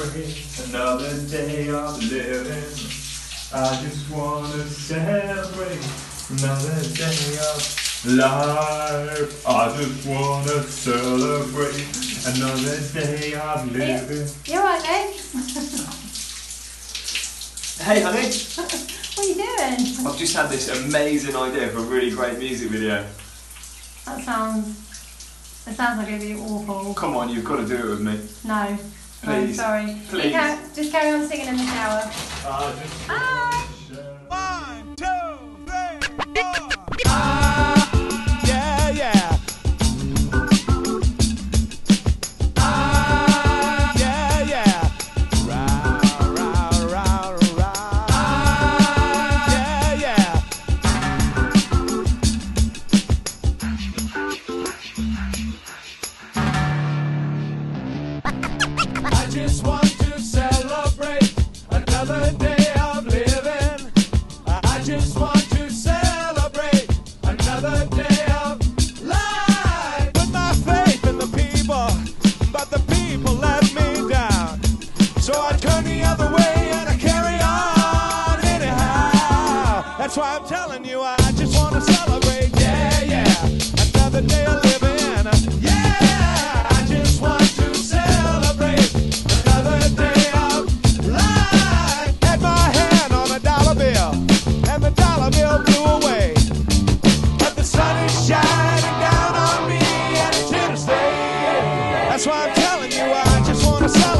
celebrate another day of living. I just wanna celebrate another day of life. I just wanna celebrate another day of living. You, you're right, hey, honey. what are you doing? I've just had this amazing idea for a really great music video. That sounds. It sounds like it'd be awful. Come on, you've got to do it with me. No. Please. Oh, sorry. Please. Just carry on singing in the shower. Uh, Bye. One, two, three, four. myself.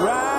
Right.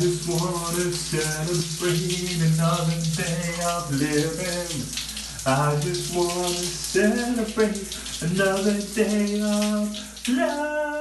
Just wanna celebrate another day of living. I just wanna celebrate another day of life.